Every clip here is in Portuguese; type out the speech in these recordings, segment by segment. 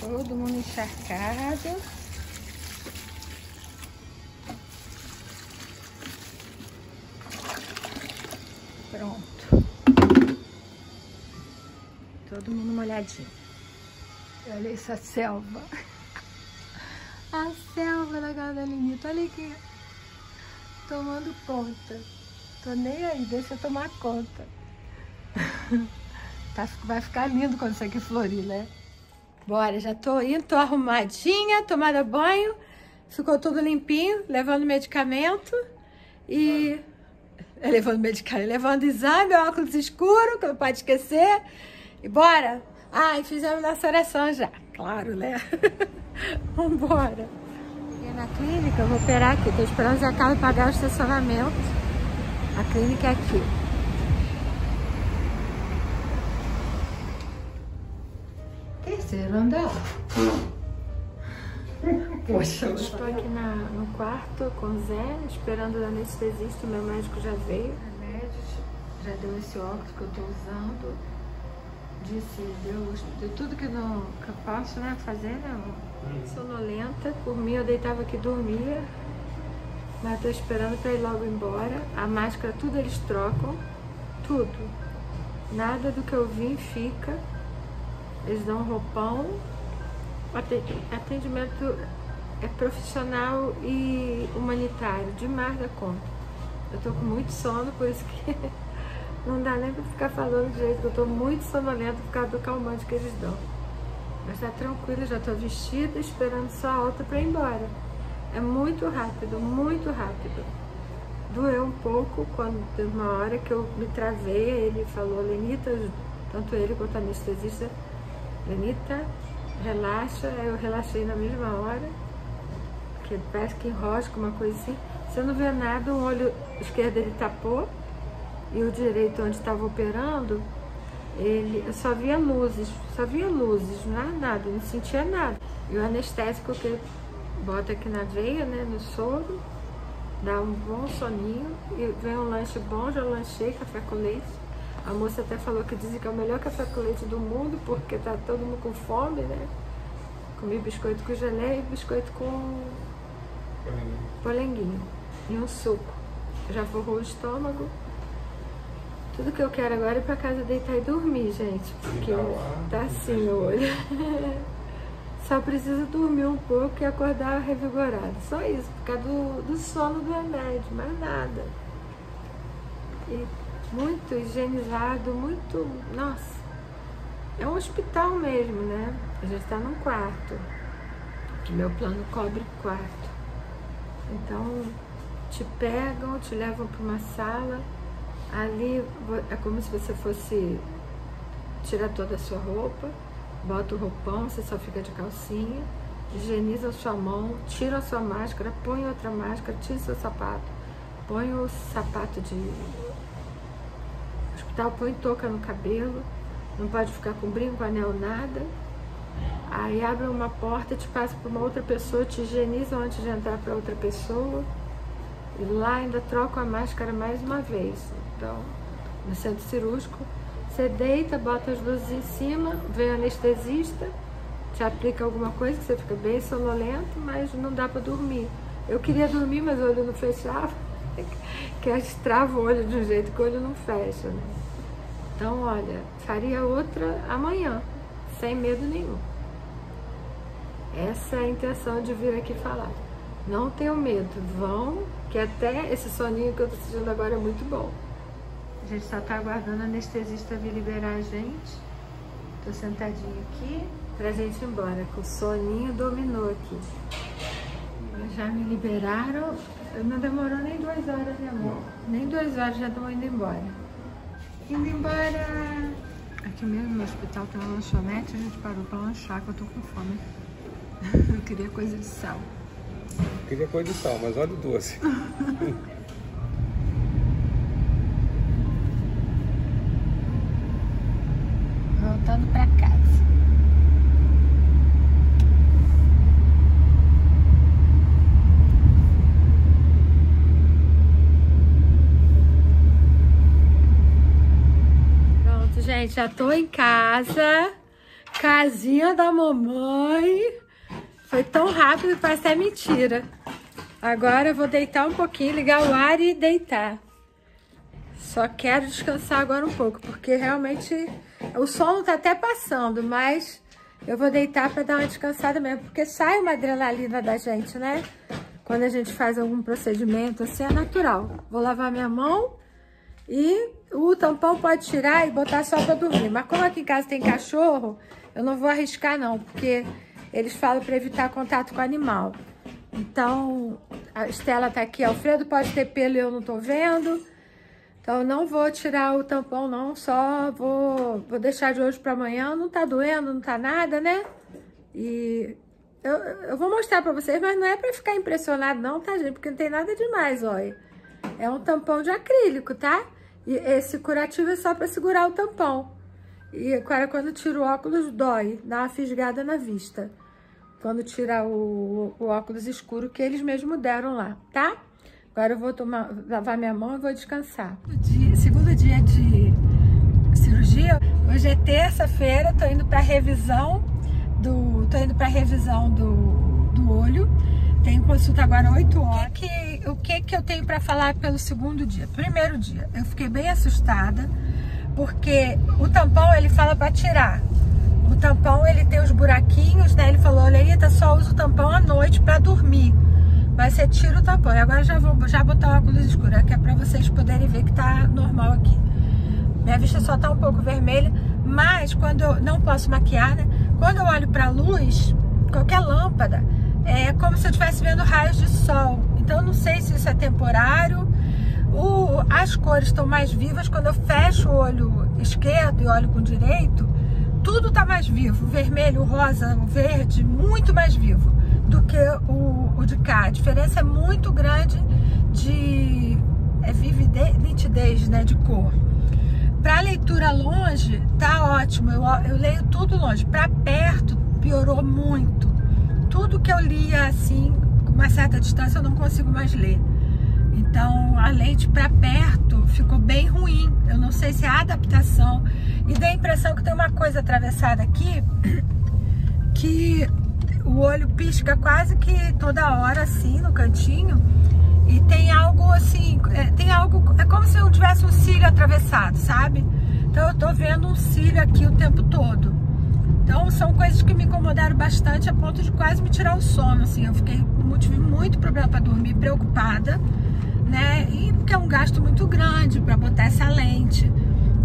Todo mundo encharcado. Pronto. Todo mundo molhadinho. Olha essa selva. A selva da casa. Olha aqui. Tomando conta. Tô nem aí, deixa eu tomar conta. Tá, vai ficar lindo quando isso aqui florir, né? Bora, já tô indo, tô arrumadinha, tomada banho. Ficou tudo limpinho, levando medicamento. E... É, levando medicamento, levando exame, óculos escuro, que não pode esquecer. E bora! Ah, e fizemos nossa oração já. Claro, né? Vambora. Cheguei na clínica, eu vou operar aqui. Tô esperando o Zé Carlos pagar o estacionamento. A clínica é aqui. Terceiro andar. Poxa, eu estou aqui na, no quarto com o Zé, esperando o anestesista. O meu médico já veio. O remédio já deu esse óculos que eu estou usando. Disse, deu, deu tudo que, não, que eu posso né, fazer, né? Sonolenta. Por mim, eu deitava aqui e dormia. Mas estou esperando para ir logo embora. A máscara, tudo eles trocam. Tudo. Nada do que eu vim fica. Eles dão roupão. Atendimento é profissional e humanitário, demais da conta. Eu tô com muito sono, por isso que não dá nem pra ficar falando direito, eu tô muito sonolenta por causa do calmante que eles dão. Mas tá tranquilo, já tô vestida, esperando só a alta pra ir embora. É muito rápido, muito rápido. Doeu um pouco quando teve uma hora que eu me travei, ele falou, Lenita, tanto ele quanto a anestesista, Lenita, relaxa, eu relaxei na mesma hora, que parece que enrosca, uma coisa assim. Você não vê nada, o olho esquerdo ele tapou e o direito onde estava operando, ele, eu só via luzes, só via luzes, não era nada, não sentia nada. E o anestésico que bota aqui na veia, né, no soro, dá um bom soninho e vem um lanche bom, já lanchei café com leite. A moça até falou que dizem que é o melhor café com leite do mundo, porque tá todo mundo com fome, né? Comi biscoito com geleia e biscoito com polenguinho e um suco. Já forrou o estômago. Tudo que eu quero agora é ir pra casa deitar e dormir, gente. Porque tá assim meu olho. Só preciso dormir um pouco e acordar revigorado. Só isso, por causa do, do sono do remédio, mais nada. E muito higienizado, muito. Nossa, é um hospital mesmo, né? A gente tá num quarto. Que meu plano cobre quarto. Então, te pegam, te levam para uma sala. Ali é como se você fosse tirar toda a sua roupa, bota o roupão, você só fica de calcinha, higieniza a sua mão, tira a sua máscara, põe outra máscara, tira seu sapato, põe o sapato de hospital, põe touca no cabelo, não pode ficar com brinco, anel, nada. Aí abre uma porta, te passa para uma outra pessoa, te higieniza antes de entrar para outra pessoa. E lá ainda troca a máscara mais uma vez. Então, no centro cirúrgico, você deita, bota as luzes em cima, vem o anestesista, te aplica alguma coisa que você fica bem sonolento, mas não dá para dormir. Eu queria dormir, mas o olho não fechava, que estrava o olho de um jeito que o olho não fecha. Né? Então, olha, faria outra amanhã, sem medo nenhum. Essa é a intenção de vir aqui falar. Não tenham medo, vão, que até esse soninho que eu tô sentindo agora é muito bom. A gente só tá aguardando a anestesista vir liberar a gente. Tô sentadinha aqui pra gente ir embora, que o soninho dominou aqui. Já me liberaram, não demorou nem duas horas, né amor? Nem duas horas já estão indo embora. Indo embora... Aqui mesmo no hospital tem uma lanchonete, a gente parou pra lanchar, que eu tô com fome. Eu queria coisa de sal. Eu queria coisa de sal, mas olha o doce. Voltando pra casa. Pronto, gente, já tô em casa. Casinha da mamãe. Foi tão rápido que parece até mentira. Agora eu vou deitar um pouquinho, ligar o ar e deitar. Só quero descansar agora um pouco, porque realmente o sono tá até passando, mas eu vou deitar para dar uma descansada mesmo, porque sai uma adrenalina da gente, né? Quando a gente faz algum procedimento, assim é natural. Vou lavar minha mão e o tampão pode tirar e botar só para dormir. Mas como aqui em casa tem cachorro, eu não vou arriscar não, porque eles falam para evitar contato com o animal. Então, a Estela tá aqui, Alfredo pode ter pelo e eu não tô vendo. Então, não vou tirar o tampão não, só vou, vou deixar de hoje para amanhã. Não tá doendo, não tá nada, né? E eu, eu vou mostrar para vocês, mas não é para ficar impressionado não, tá, gente? Porque não tem nada demais, olha. É um tampão de acrílico, tá? E esse curativo é só para segurar o tampão. E agora, quando tiro o óculos, dói, dá uma fisgada na vista. Quando tirar o, o óculos escuro que eles mesmos deram lá, tá? Agora eu vou tomar, lavar minha mão e vou descansar. Dia, segundo dia de cirurgia, hoje é terça-feira, tô indo para revisão do, tô indo para revisão do, do olho. Tenho consulta agora 8 horas. O que, que, o que, que eu tenho para falar pelo segundo dia? Primeiro dia, eu fiquei bem assustada porque o tampão ele fala para tirar. O tampão ele tem os buraquinhos, né? Ele falou, Leita, só usa o tampão à noite para dormir. Mas você tira o tampão. E agora já vou já botar o óculos escuro, que é para vocês poderem ver que tá normal aqui. Minha vista só tá um pouco vermelha, mas quando eu não posso maquiar, né? Quando eu olho para luz, qualquer lâmpada, é como se eu estivesse vendo raios de sol. Então não sei se isso é temporário o, as cores estão mais vivas quando eu fecho o olho esquerdo e olho com o direito. Tudo está mais vivo, vermelho, rosa, verde, muito mais vivo do que o, o de cá. A diferença é muito grande de é vividez, nitidez, né, de cor. Para leitura longe, tá ótimo. Eu, eu leio tudo longe. Para perto, piorou muito. Tudo que eu lia assim, com uma certa distância, eu não consigo mais ler. Então a lente para perto ficou bem ruim. Eu não sei se é a adaptação. E dá a impressão que tem uma coisa atravessada aqui que o olho pisca quase que toda hora assim no cantinho. E tem algo assim, é, tem algo, é como se eu tivesse um cílio atravessado, sabe? Então eu tô vendo um cílio aqui o tempo todo. Então são coisas que me incomodaram bastante a ponto de quase me tirar o sono, assim. Eu fiquei, tive muito problema para dormir, preocupada né? E porque é um gasto muito grande para botar essa lente.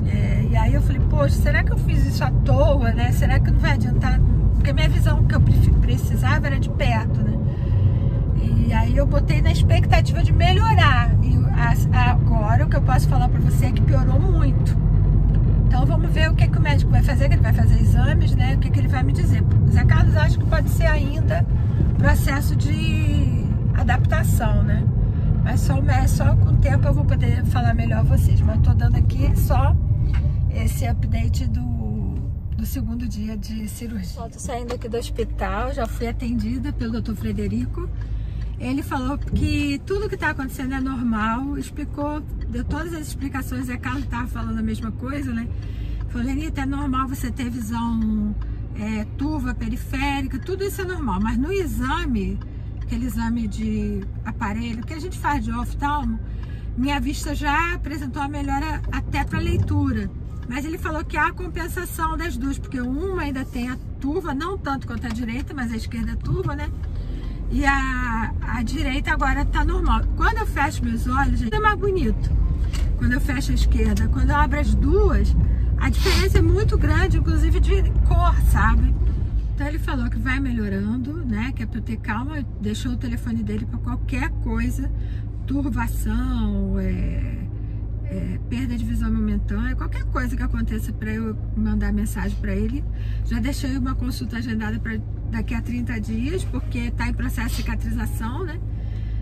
É, e aí eu falei, poxa, será que eu fiz isso à toa, né? Será que não vai adiantar? Porque minha visão que eu precisava era de perto, né? E aí eu botei na expectativa de melhorar. E agora o que eu posso falar para você é que piorou muito. Então vamos ver o que, que o médico vai fazer, que ele vai fazer exames, né? O que, que ele vai me dizer. Zé Carlos acho que pode ser ainda processo de adaptação, né? Mas só, só com o tempo eu vou poder falar melhor a vocês. Mas tô dando aqui só esse update do, do segundo dia de cirurgia. Estou saindo aqui do hospital, já fui atendida pelo Dr. Frederico. Ele falou que tudo que está acontecendo é normal, explicou, deu todas as explicações, é Carlos estava falando a mesma coisa, né? Falou, Lenita, é normal você ter visão é, turva, periférica, tudo isso é normal, mas no exame aquele exame de aparelho que a gente faz de oftalmo, minha vista já apresentou a melhora até para leitura. Mas ele falou que há compensação das duas, porque uma ainda tem a turva, não tanto quanto a direita, mas a esquerda é turva, né? E a, a direita agora tá normal. Quando eu fecho meus olhos, é mais bonito. Quando eu fecho a esquerda, quando eu abro as duas, a diferença é muito grande, inclusive de cor, sabe? Então ele falou que vai melhorando, né? Que é para ter calma, deixou o telefone dele para qualquer coisa, turvação, é, é, perda de visão momentânea, qualquer coisa que aconteça para eu mandar mensagem para ele. Já deixei uma consulta agendada para daqui a 30 dias, porque está em processo de cicatrização, né?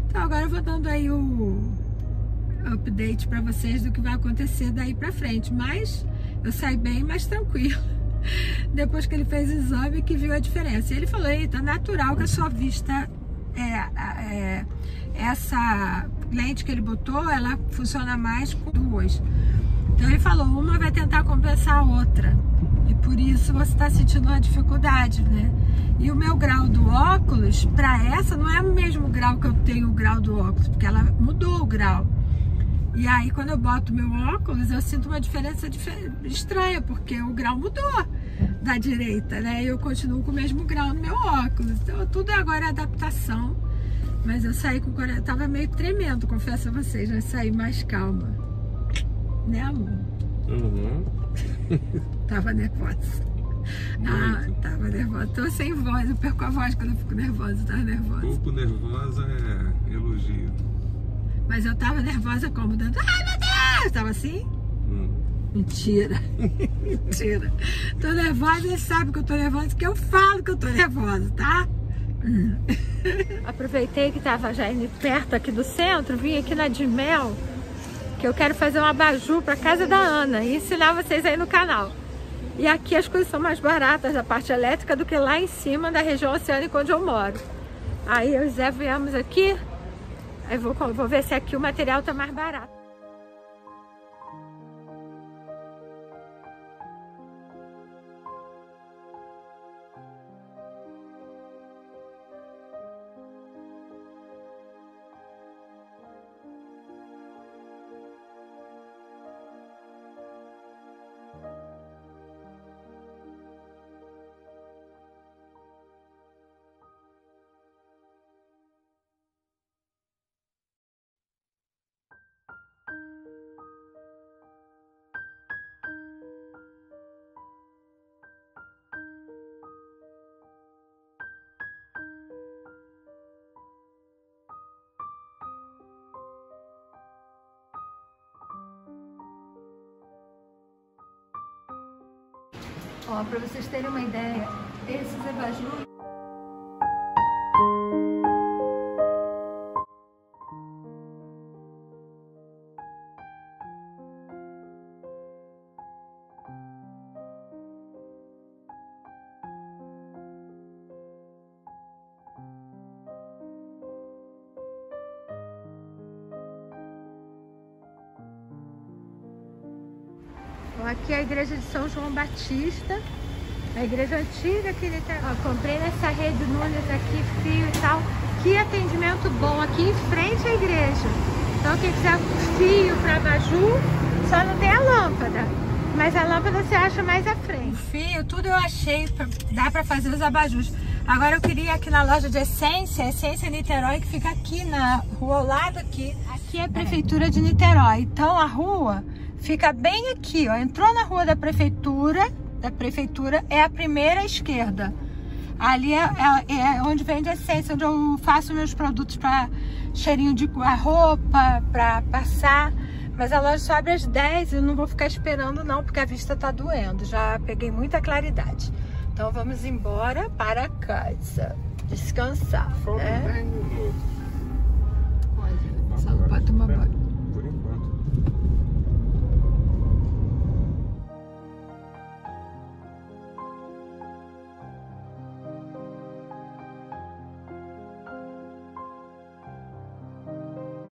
Então agora eu vou dando aí o update para vocês do que vai acontecer daí para frente, mas eu saí bem mais tranquilo depois que ele fez o exame que viu a diferença. Ele falou, eita, natural que a sua vista, é, é, essa lente que ele botou, ela funciona mais com duas. Então ele falou, uma vai tentar compensar a outra. E por isso você está sentindo uma dificuldade, né? E o meu grau do óculos, para essa, não é o mesmo grau que eu tenho o grau do óculos, porque ela mudou o grau. E aí, quando eu boto meu óculos, eu sinto uma diferença estranha, porque o grau mudou da direita, né? Eu continuo com o mesmo grau no meu óculos. Então, tudo agora é adaptação. Mas eu saí com eu tava meio tremendo, confesso a vocês, mas saí mais calma. Né, amor? Uhum. tava nervosa. Ah, tava nervosa. Tô sem voz, eu perco a voz quando eu fico nervosa, tava nervosa. Pouco nervosa é elogio. Mas eu tava nervosa como? Dando, ai meu Deus! Tava assim? Hum. Mentira. Mentira. Tô nervosa, eles sabem que eu tô nervosa, porque eu falo que eu tô nervosa, tá? Hum. Aproveitei que tava já indo perto aqui do centro, vim aqui na de Mel, que eu quero fazer um abajur pra casa da Ana e ensinar vocês aí no canal. E aqui as coisas são mais baratas da parte elétrica do que lá em cima da região oceânica onde eu moro. Aí eu e Zé viemos aqui, aí vou, vou ver se aqui o material tá mais barato. Para vocês terem uma ideia, esses abajures Aqui é a igreja de São João Batista, a igreja antiga que ele tá... Ó, comprei nessa rede Nunes aqui, fio e tal. Que atendimento bom aqui em frente à igreja. Então quem quiser fio para abajur, só não tem a lâmpada. Mas a lâmpada você acha mais à frente. O fio, tudo eu achei, dá para fazer os abajus. Agora eu queria ir aqui na loja de Essência, Essência Niterói, que fica aqui na rua ao lado aqui. Aqui é a prefeitura de Niterói. Então a rua Fica bem aqui, ó. Entrou na rua da prefeitura, da prefeitura, é a primeira esquerda. Ali é, é, é onde vende a essência, onde eu faço meus produtos para cheirinho de roupa, para passar. Mas a loja só abre às 10 eu não vou ficar esperando não, porque a vista tá doendo. Já peguei muita claridade. Então vamos embora para casa. Descansar, né? Só não pode tomar banho.